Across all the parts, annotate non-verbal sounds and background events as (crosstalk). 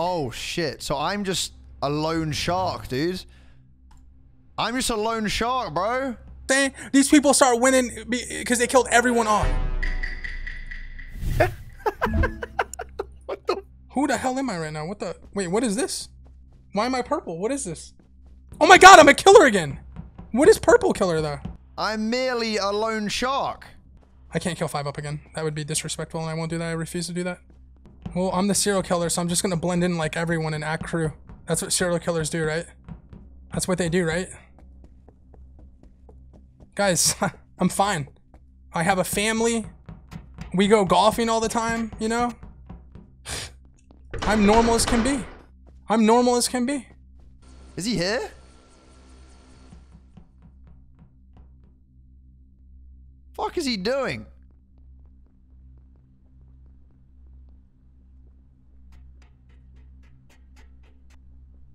Oh shit. So I'm just a lone shark, dude. I'm just a lone shark, bro. Thing. These people start winning because they killed everyone off. (laughs) What the? Who the hell am I right now? What the? Wait, what is this? Why am I purple? What is this? Oh my god, I'm a killer again. What is purple killer though? I'm merely a lone shark. I can't kill five up again. That would be disrespectful, and I won't do that. I refuse to do that. Well, I'm the serial killer, so I'm just gonna blend in like everyone and act crew. That's what serial killers do, right? That's what they do, right? Guys, (laughs) I'm fine. I have a family. We go golfing all the time, you know? I'm normal as can be. I'm normal as can be. Is he here? Fuck is he doing?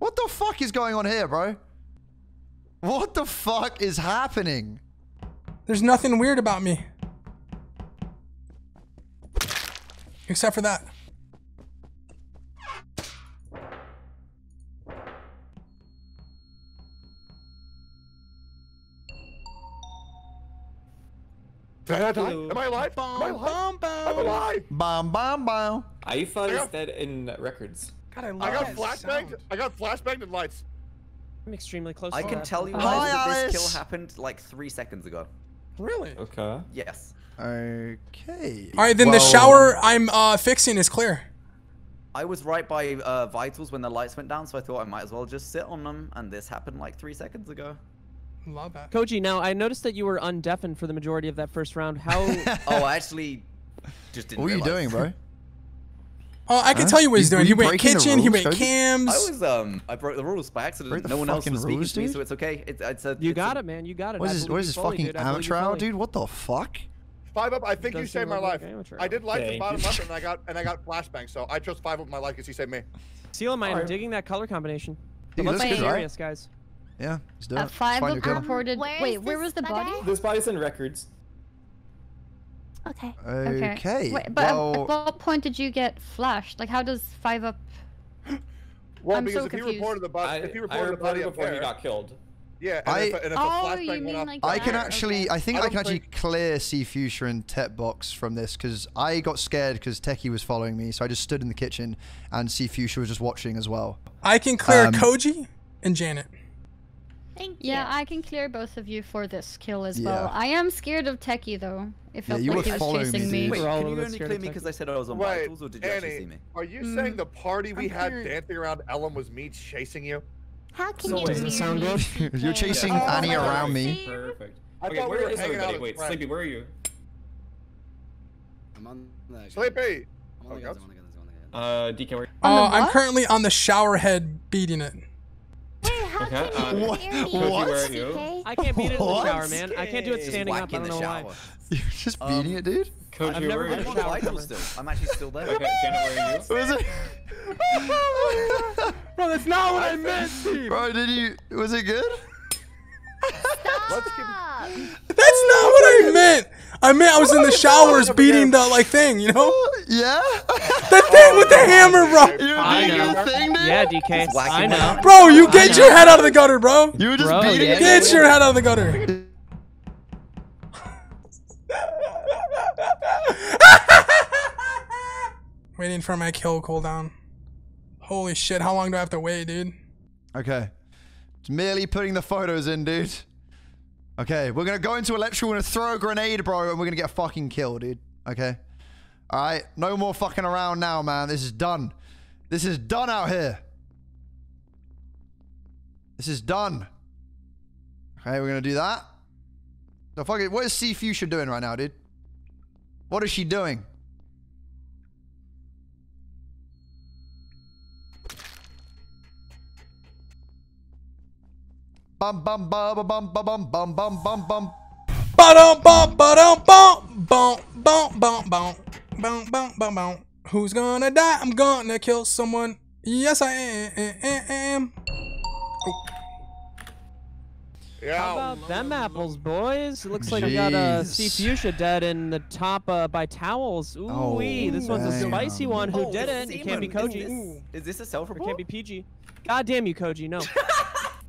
What the fuck is going on here, bro? What the fuck is happening? There's nothing weird about me. Except for that. Did I die? Am I alive? Am I alive? I'm alive. Bam, bam, bam. Aipha I is got- dead in records. God, I love I got that flashbanged. sound. I got flashbanged in lights. I'm extremely close. I to can that. tell you Hi, guys that Alice. this kill happened like three seconds ago. Really? Okay. Yes. Okay. All right, then the shower I'm uh, fixing is clear. I was right by uh, vitals when the lights went down, so I thought I might as well just sit on them, and this happened like three seconds ago. Love that. Koji, now I noticed that you were undeafened for the majority of that first round. How? (laughs) Oh, I actually just didn't. What are you doing, bro? (laughs) Oh, I can Huh? tell you what he's doing. He went breaking the kitchen. He went cams. I was um, I broke the rules by accident. No one else was speaking rules, to me, so it's okay. It, it's a. you it's got a, it, man. You got it. What I is this? What believe is you this fully, fucking dude. I believe you amateur hour, dude? What the fuck? Five up. I think you saved my like life. I did lights Thank and bottom up, and I got and I got (laughs) flashbang. So I chose five up my life because he saved me. Seal mine. I'm digging that color combination. But Dude, let's that's get serious, guys. Yeah, let's do A it. five up kill. reported. Wait, where was the body? body? This body's in records. Okay. Okay. Wait, but at- well, at what point did you get flashed? Like, how does five up? Well, I'm because so if he confused. reported the I, body, if he I reported the body before there, he got killed. yeah, and, I- if, and if Oh, flashbang you went mean off, like I can that? actually, Okay. I think I I, don't can actually think- clear C Fuchsia and Tech Box from this because I got scared because Techie was following me, so I just stood in the kitchen and C Fuchsia was just watching as well. I can clear Um, Koji and Janet. Thank Yeah, you. I can clear both of you for this kill as Yeah. well. I am scared of Techie though. It Yeah, felt you like were he was following me, chasing me. dude. Wait, We're can you only scared clear me because I said I was on Wait, vitals, or did you actually see Annie, me? are you Mm. saying the party we I'm had clear. dancing around Ellum was me chasing you? How can So you does it hear sound good? (laughs) You're chasing Oh, Annie my around me. Perfect. I okay, thought we where were is everybody? Wait, friends. Sleepy, where are you? I'm on the Sleepy. I'm on the Oh, guns, I'm on the guns, I'm on the guns. Uh, DK, where? On the Uh, I'm currently on the shower head beating it. Wait, Okay, uh, hear me? Koji, where are you? I can't beat it in the shower, man. I can't do it standing up. I in don't the know why. shower. (laughs) You're just Um, beating it, dude. Koji, I've never been shower. I'm, shower still. I'm actually still there. Okay, Janet, where are you? (laughs) Was it? (laughs) Bro, that's not what I meant, Steve. Bro, did you? Was it good? Let's keep. That's not what I meant. I meant I was in the showers beating the like thing, you know? Yeah. The thing with the hammer, bro. you were I know. thing. Yeah, DK. whacking I know. out. Bro, you get your head out of the gutter, bro. You were just Bro, beating yeah. Get your head out of the gutter. (laughs) Waiting for my kill cooldown. Holy shit, how long do I have to wait, dude? Okay. It's merely putting the photos in, dude. Okay, we're gonna go into electrical, we're gonna throw a grenade, bro, and we're gonna get fucking kill, dude. Okay. Alright, no more fucking around now, man. This is done. This is done out here. This is done. Okay, we're gonna do that. So fuck it. What is C Fuchsia doing right now, dude? What is she doing? Bum bum bum bum bum bum bum bum bum bum. Ba-dum bum ba-dum bum bum bum bum bum bum bum bum bum. Who's gonna die? I'm gonna kill someone. Yes, I am. Is Yeah. How about them apples, boys? It looks like we got uh, C Jeez. Fuchsia dead in the top uh, by towels. Ooh Oh, wee, this one's a damn. spicy one. Who Oh, did it's it? It can't be Seaman. Koji. Is this, is this a Or it self-report? can't be PG. God damn you, Koji. No.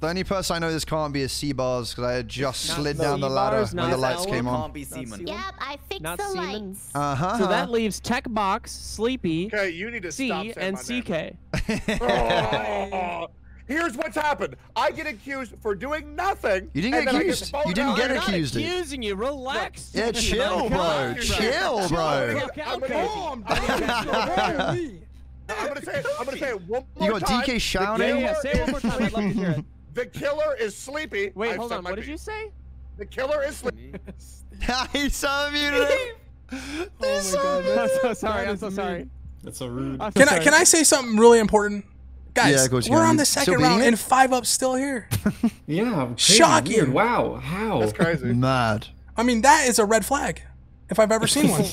The only person I know this can't be is C-Bars because I had just Not slid down the ladder C-Bars, when the lights Ellum, came on. Can't be Seaman. Seaman. Yep, I fixed Not the Seaman. lights. Uh huh. So that leaves Tech Box, Sleepy, Okay, you need to C, stop and. CK. Oh, (laughs) Here's what's happened. I get accused for doing nothing. You didn't get accused. voted You didn't out. get Not accused, dude. accusing you. Relax. Yeah, Techie. chill, My bro. God, Chill, bro. Okay, I'm okay. gonna- Calm I'm down. gonna- I'm gonna say it. I'm gonna say it one You got time. DK shouting? Yeah, yeah, say it one more time. I'd love to hear it. The killer is sleepy. Wait, I've hold on. my What did you say? The killer is sleepy. (laughs) (laughs) He's so muted. (laughs) He's oh so muted. I'm so sorry. I'm so sorry. That's so rude. I'm so Can I can I say something really important? Guys, Yeah, Coach we're on the second round it? and five up still here. Yeah. crazy, Shocking. Weird. Wow. How? That's crazy. Mad. I mean, that is a red flag. If I've ever seen one.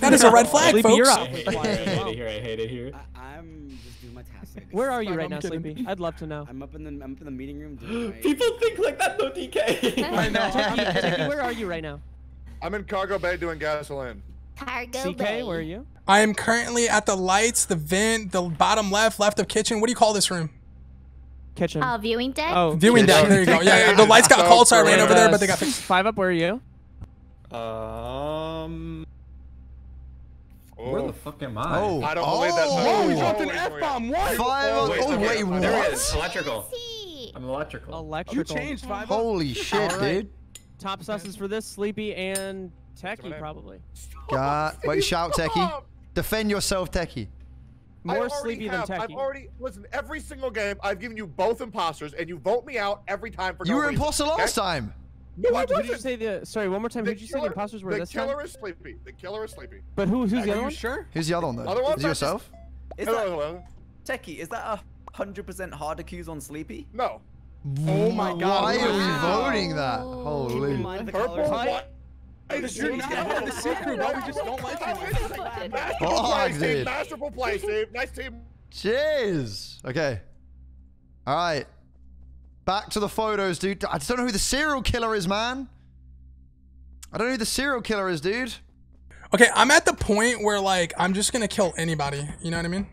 That is a red flag, Sleepy, you're folks. up. I hate it here. I hate it here. I hate it here. I, I'm just doing my task. I guess. Where are you right now, kidding. Sleepy? I'd love to know. I'm up in the I'm up in the meeting room (gasps) my. People think like that though, (laughs) DK. I know. Techie, where are you right now? I'm in Cargo Bay doing gasoline. Cargo CK, Bay. where are you? I am currently at the lights, the vent, the bottom left, left of kitchen. What do you call this room? Kitchen. Uh, viewing deck. oh, Viewing deck. There you go. Yeah, yeah. The lights got So called, so I ran over there, but they got fixed. Five up, where are you? Um. Oh. Where the oh. fuck am I? Oh. I don't believe that. Oh. Oh, he Oh, dropped an F bomb. What? Five. Oh, wait, Oh, okay, wait, okay. There what? it is. Electrical. I'm electrical. You changed five up. Holy shit, Alright. dude. Top susses for this, Sleepy and Techie probably. God. Wait, shout, Techie. Defend yourself, Techie. More already Sleepy than have. I've Techie. already listen. Every single game, I've given you both imposters, and you vote me out every time for You no were reason, imposter okay? last time. No, What, who wasn't. did you say the? Sorry, one more time. Who The did you say the imposters were the this killer time? is sleepy. The killer is sleepy. But who? Who's the other you one? sure? Who's the other one, though? Other ones Is it are just- yourself? Is Hello, that hello. Techie? Is that a hundred percent hard accuse on Sleepy? No. Oh, oh my god. Why are we voting that? Keep in Holy. mind the Purple. colors. What? Hey, this is not part the secret, bro. We just don't like you. Masterful Fuck, play, Steve. Masterful play, Steve. Nice team. Jeez. Okay. All right. Back to the photos, dude. I just don't know who the serial killer is, man. I don't know who the serial killer is, dude. Okay, I'm at the point where like I'm just gonna kill anybody. You know what I mean?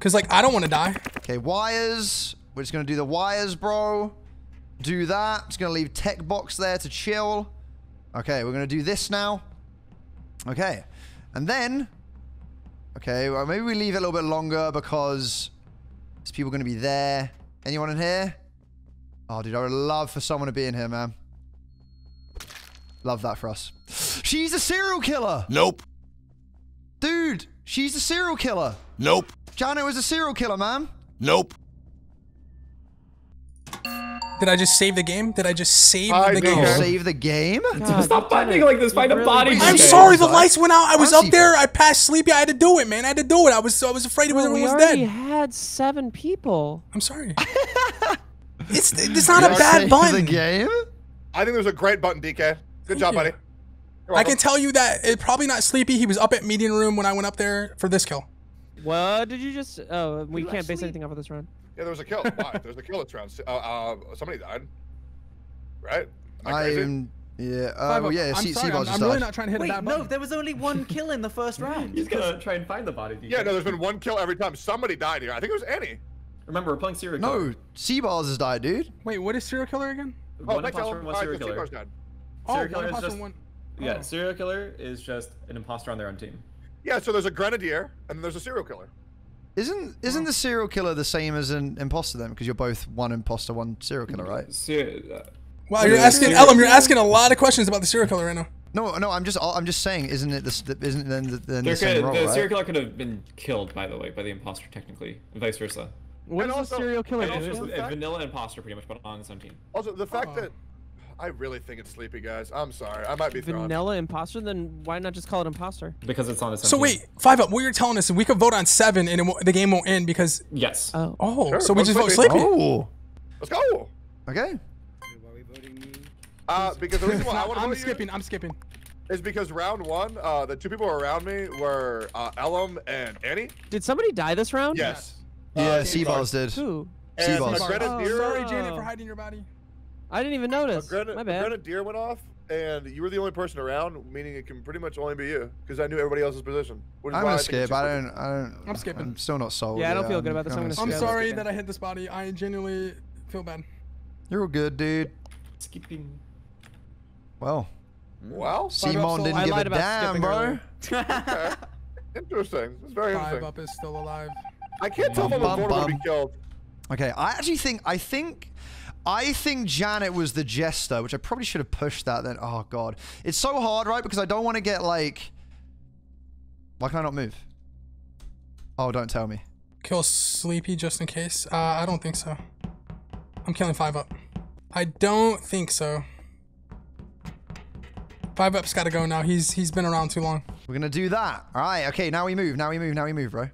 Cause like I don't want to die. Okay, wires. We're just gonna do the wires, bro. Do that. Just gonna leave tech box there to chill. Okay, we're gonna do this now. Okay, and then. Okay, well maybe we leave it a little bit longer because there's people gonna be there. Anyone in here? Oh, dude, I would love for someone to be in here, man. Love that for us. She's a serial killer. Nope. Dude, she's a serial killer. Nope. Jano is a serial killer, man. Nope. Did I just save the game? Did I just save I the did. game? Save the game? God, Stop you fighting like this. Find a really body. I'm sorry, the lights went out. I was up there. I passed sleepy. I had to do it, man. I had to do it. I was I was afraid it was, Bro, we everyone was already dead. had seven people. I'm sorry. (laughs) it's it's not a Save bad the game? I think there's a great button, DK. Good job, you. buddy. I can tell you that it probably not sleepy. He was up at meeting room when I went up there for this kill. What did you just? Oh, we you can't base anything off of this round. Yeah, there was a kill. (laughs) Why? There's a kill that's round. Uh, uh, somebody died. Right? Am I? I'm. Yeah. Uh, well, yeah. I'm C- sorry. C-Bars I'm, just I'm really not trying to hit a Wait, bad no, there was only one (laughs) kill in the first round. He's gonna try and find the body. DK. Yeah, no, there's been one kill every time. Somebody died here. I think it was Annie. Remember, we're playing serial killer. No, C-Bars has died, dude. Wait, what is serial killer again? Oh, One thank you. imposter, one serial the killer. Seagull's died. Oh, Serial one killer is just one. yeah. oh. Serial killer is just an imposter on their own team. Yeah, so there's a grenadier and there's a serial killer. Isn't isn't the serial killer the same as an imposter then? Because you're both one imposter, one serial killer, right? Ser- uh, Wow, you're asking serial Ellum. You're asking a lot of questions about the serial killer right now. No, no. I'm just I'm just saying, isn't it this isn't then the, then there the same could, role, the right? serial killer could have been killed, by the way, by the imposter technically, and vice versa. What And does also- a serial killer and do? also a fact- vanilla imposter, pretty much, but on his own team. Also, the fact Oh. that I really think it's sleepy, guys. I'm sorry. I might be thrown. Vanilla imposter? Then why not just call it imposter? Because it's on his own So wait, five up. What you're telling us is we could vote on seven and it won't, the game won't end because Yes. Oh. oh, Sure, so we vote just vote Sleepy. sleepy. Oh. Let's go. Okay. Why are we? Uh, because the reason why I (laughs) want to I'm skipping. you I'm skipping. is because round one, uh, the two people around me were uh, Ellum and Annie. Did somebody die this round? Yes. Yeah, Uh, C-Bars did. Who? And C-Bars. Oh, sorry, Janet, for hiding your body. I didn't even A notice. grenade, My a bad. grenadier went off, and you were the only person around, meaning it can pretty much only be you, because I knew everybody else's position. Which I'm gonna I skip. I your don't. I don't. I'm skipping. I'm still not sold. Yeah, I don't feel good about this. I'm gonna I'm sorry skipping. that I hit this body. I genuinely feel bad. You're all good, dude. Skipping. Well, Well, Five Simon didn't I give a about damn, skipping bro. okay. Interesting. It's very Five interesting. up is still alive. I can't tell if I'm Bum, vulnerable to be killed. Okay, I actually think I think I think Janet was the jester, which I probably should have pushed that then. Oh god. It's so hard, right? Because I don't want to get like Why can I not move? Oh, don't tell me. Kill Sleepy just in case. Uh, I don't think so. I'm killing five up. I don't think so. Five up's got to go now. He's he's been around too long. We're gonna do that. Alright, okay, now we move, now we move, now we move, bro.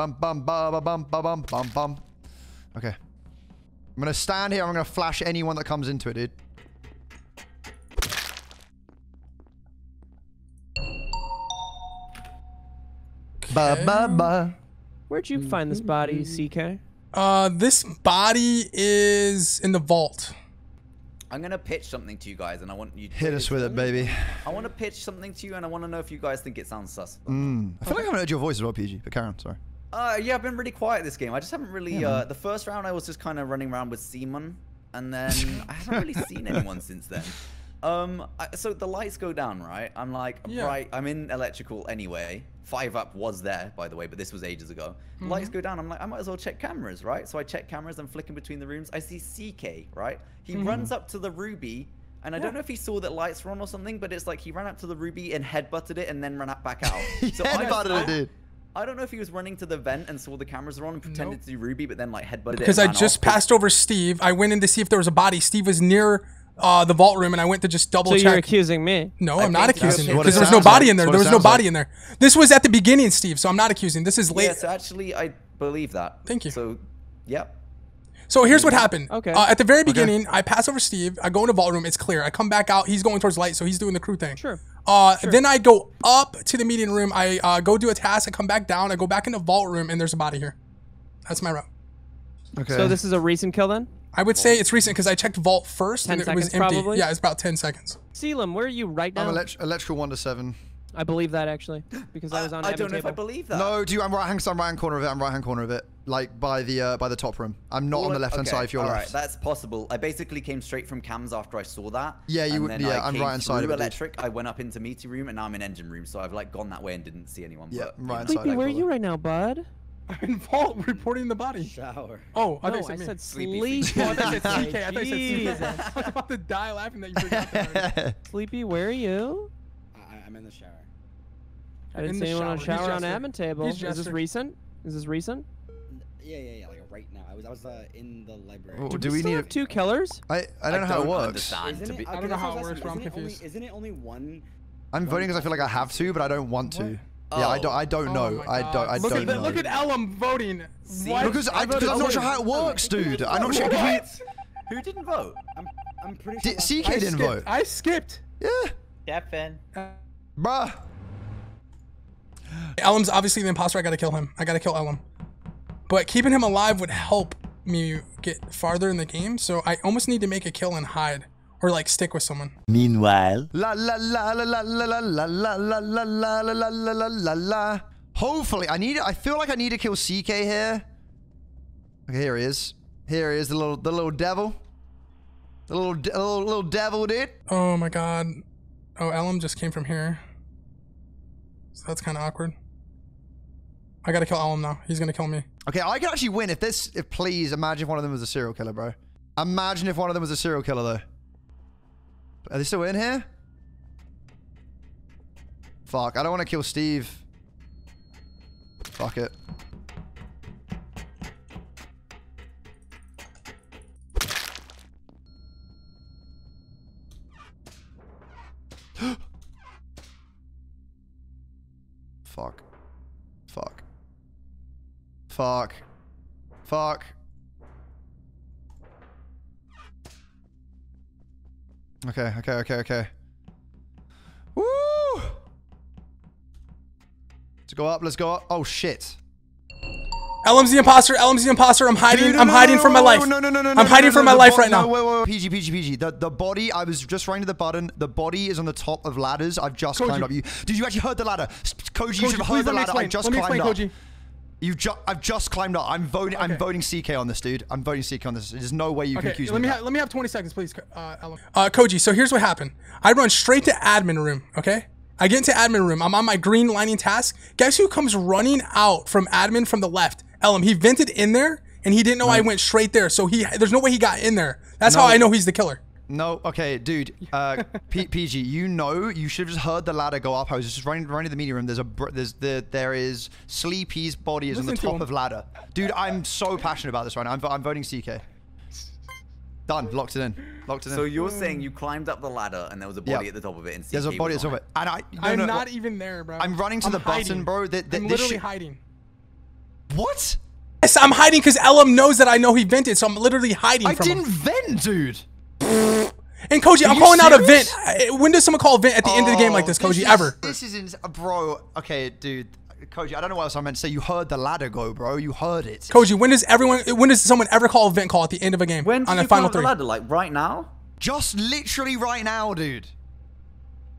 Bum bum ba ba bum ba bum bum bum. Okay. I'm gonna stand here, I'm gonna flash anyone that comes into it, dude. Ba ba ba. Where'd you find this body, CK? Uh, this body is in the vault. I'm gonna pitch something to you guys, and I want you to Hit us with it, baby. I want to pitch something to you, and I want to know if you guys think it sounds sus. Mm. I feel like I haven't heard your voice as well, PG, but Karen, sorry. Uh, yeah, I've been really quiet this game. I just haven't really. uh, the first round, I was just kind of running around with Seaman, and (laughs) then I haven't really seen anyone since then. Um, I, so the lights go down, right? I'm like, Yeah. right, I'm in electrical anyway. Five up was there, by the way, but this was ages ago. Lights go down. I'm like, I might as well check cameras, right? So I check cameras. I'm flicking between the rooms. I see CK, right? He runs up to the ruby. And I don't know if he saw that lights were on or something, but it's like he ran up to the ruby and headbutted it and then ran up back out. He (laughs) So I- headbutted I- it, dude. I don't know if he was running to the vent and saw the cameras were on and pretended Nope. to do Ruby, but then like headbutted it. Because I just off. passed over Steve. I went in to see if there was a body. Steve was near uh, the vault room, and I went to just double So you're accusing me? No, I I'm not accusing you because there was no body like. in there. There was no body like. in there. This was at the beginning, Steve. So I'm not accusing. This is late. Yeah, so actually, I believe that. Thank you. So, yep. So here's what happened. Okay. Uh, at the very beginning, I pass over Steve. I go into vault room. It's clear. I come back out. He's going towards light, so he's doing the crew thing. Sure. Uh, Then I go up to the meeting room. I uh, go do a task. I come back down. I go back into vault room, and there's a body here. That's my route. Okay. So this is a recent kill then? I would say it's recent because I checked vault first 10 and it was seconds empty. probably? Yeah, it's about 10 seconds. Selim, where are you right now? I'm now? elect- electrical one to seven. I believe that actually, because I was (gasps) on I admin don't know if I believe that. No, do you? I'm right hand. I'm right hand corner of it. I'm right hand corner of it, like by the uh, by the top room. I'm not on the left hand okay, side. If you're all right, left. that's possible. I basically came straight from cams after I saw that. Yeah, you and would- then yeah, I I'm right-hand side of through it, dude. electric. I went up into meeting room, and now I'm in engine room. So I've like gone that way and didn't see anyone. Yeah, but, I'm right-hand side. Sleepy, where are you right now, bud? I'm (laughs) in vault reporting the body. Shower. Oh, I No, thought I said me. said Sleepy sleep. (laughs) Oh, I thought you said (laughs) CK. I thought you said CK. I was about to die laughing that you forgot that. Sleepy, where are you? I'm in the shower. I didn't In see anyone on shower. He's shower on admin table. Is this recent? Is this recent? Yeah, yeah, yeah. Like right now. I was, I was uh, in the library. Oh, Do, do we, we still need? have two killers? I I don't know how it works. Isn't it, be- okay, I don't know how it works. But I'm Isn't only- confused. Isn't it only one? I'm voting because I feel like I have to, but I don't want to. Yeah, I don't. I don't Oh know. I don't. I look don't at the, know. Look at Ellum voting. What? because I, voted because I'm not sure how it works, dude. I'm not sure. What? Who didn't vote? I'm, I'm pretty sure. did, CK I didn't skipped. vote. I skipped. Yeah, Stefan. bruh. Ellum's obviously the imposter. I gotta kill him. I gotta kill Ellum. But keeping him alive would help me get farther in the game. So I almost need to make a kill and hide, or like stick with someone. Meanwhile. La la la la la la la la la la la la la la la la la la. Hopefully, I need. I feel like I need to kill CK here. Okay, here he is. Here he is, the little, the little devil. The little, de- little, little devil, dude. Oh my god. Oh, Ellum just came from here. So that's kind of awkward. I gotta kill Ellum now. He's gonna kill me. Okay, I can actually win if this. If please, imagine if one of them was a serial killer, bro. Imagine if one of them was a serial killer, though. Are they still in here? Fuck, I don't want to kill Steve. Fuck it. Fuck. Fuck. Fuck. Fuck. Okay, okay, okay, okay. Woo! Let's go up, let's go up. Oh, shit. Ellum's the imposter. Ellum's the imposter. I'm hiding. Dude, no, I'm no, hiding no, from my life. No, no, no, no, I'm no, hiding no, from my life right now. No, wait, wait, wait. PG, PG, PG. The, the body, I was just running to the button. The body is on the top of ladders. I've just Koji. climbed up. You, did you actually heard the ladder? S- Koji, you Koji, should have heard the ladder. I explain. just Let me climbed explain, up. Koji. You ju- I've just climbed up. I'm voting. I'm Okay. voting CK on this, dude. I'm voting CK on this. There's no way you can Okay, accuse let me. me ha- let me have 20 seconds, please. Uh, Ellum. uh, Koji. So here's what happened. I run straight to admin room. Okay. I get into admin room. I'm on my green lining task. Guess who comes running out from admin from the left? Ellum. He vented in there, and he didn't know I went straight there. So he there's no way he got in there. That's how I know he's the killer. No, okay, dude. Uh, P- (laughs) PG, you know, you should have just heard the ladder go up. I was just running, running to the meeting room. There's a, br- there's the, there is Sleepy's body is on the Listen to top him. of ladder. Dude, I'm so passionate about this right now. I'm, I'm voting CK. Done. Locked it in. Locked it in. So you're saying you climbed up the ladder and there was a body Yeah. at the top of it and CK there's a body was that's on over it. And I, no, I'm no, not no. even there, bro. I'm running to I'm the button, bro. That, that, I'm this literally hiding. What? Yes, I'm hiding because Ellum knows that I know he vented, so I'm literally hiding I from didn't him. vent, dude. And Koji, I'm you calling out a vent. Uh, When does someone call a vent at the end of the game like this, Oh, Koji? is- Ever? This is ins- bro. Okay, dude. Koji, I don't know what else I meant to say. You heard the ladder go, bro. You heard it. Koji, when does everyone? When does someone ever call a vent call at the end of a game When on you a final climb up the three? ladder? Like right now? Just literally right now, dude.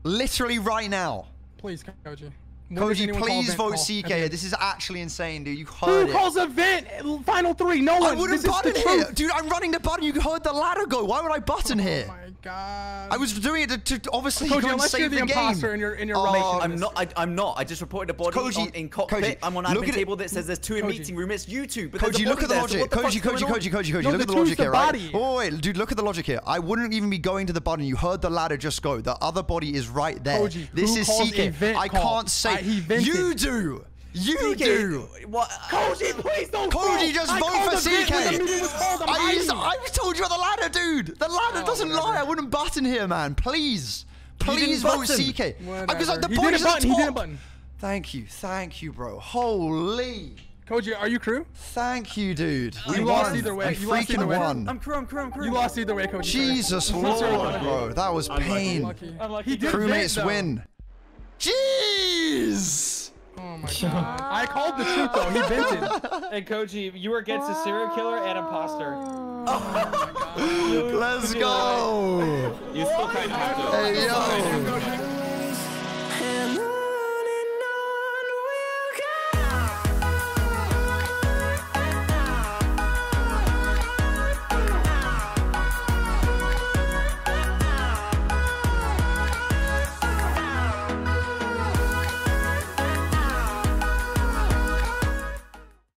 Literally right now. Please, Koji. When Koji, anyone call a please vote call CK. end? This is actually insane, dude. You Who heard it. calls a vent? Final three. No one. I wouldn't this is the button here. truth. Dude, I'm running the button. You heard the ladder go. Why would I button oh here? Oh my god. I was doing it to, to obviously Koji, go and you're save the the, imposter game. and you're- and you're Oh. I'm not. I, I'm not. I just reported a body Koji- on, in cockpit. Koji, I'm on look admin it- table that says there's two in Koji. meeting room. It's you two. But there's a Koji, look at the logic. Koji, Koji, Koji. Koji, Koji, Koji. Look at the logic here, right? body. Oh, wait, dude, look at the logic here. I wouldn't even be going to the button. You heard the ladder just go. The other body is right there. Koji, this who is calls a CK. vent I call? can't say. I- he vented. you do. You CK, do. What? Koji, please don't Koji, vote. just I vote for a vent CK. when the meeting was called. I'm I, told you about the ladder, dude. The ladder Oh, doesn't whatever. lie. I wouldn't button here, man. Please. Please vote button. CK. Whatever. Because like, the He point is at button, the he didn't top. button. Thank you. Thank you, bro. Holy. Koji, are you crew? Thank you, dude. We You lost either way. I You lost freaking either way. won. I'm crew. I'm crew. I'm crew. You lost either way, Koji. Jesus Lord, bro. That was pain. Unlucky. He did Crewmates vent, win. Jeez. Oh my god. I called the truth though. He vented. (laughs) Hey, Koji, you were against a serial killer and imposter. (laughs) Let's go. You still kind of have to. Hey, yo.